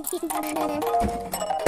You.